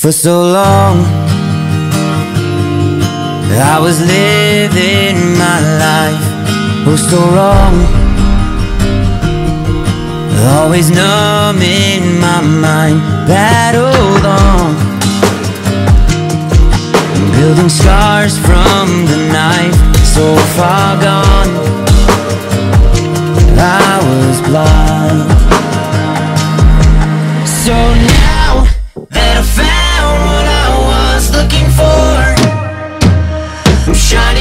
For so long I was living my life Oh so wrong. Always numbing my mind Battled on. Building scars from the knife So far gone. I was blind. shining.